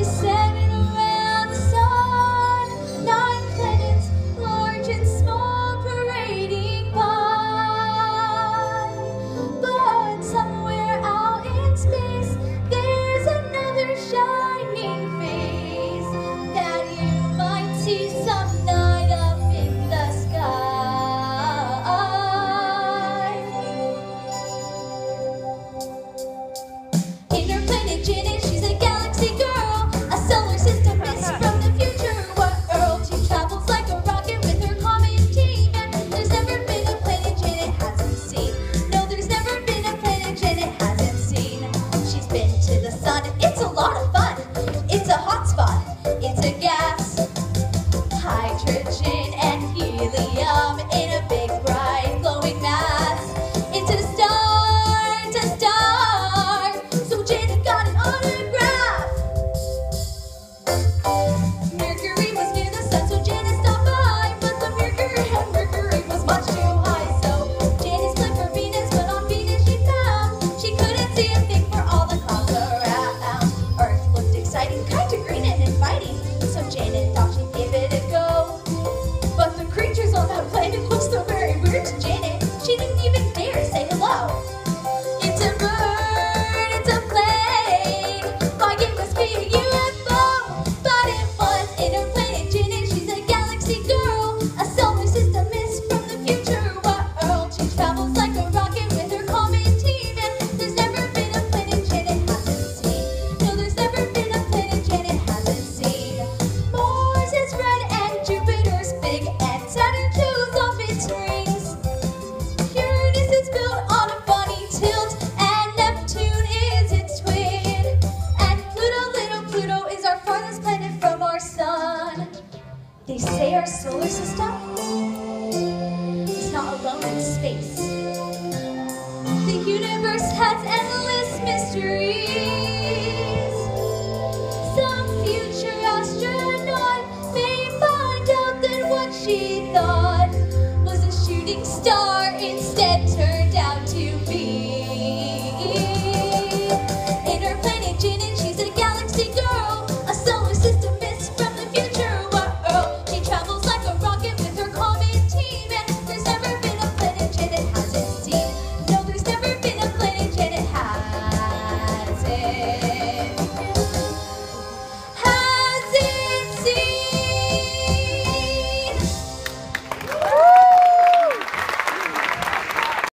It's kind of green and inviting, so Jane and Daphne gave it Saturn chews on its rings. Uranus is built on a funny tilt, and Neptune is its twin. And Pluto, little Pluto, is our farthest planet from our sun. They say our solar system is not alone in space. The universe has endless mysteries.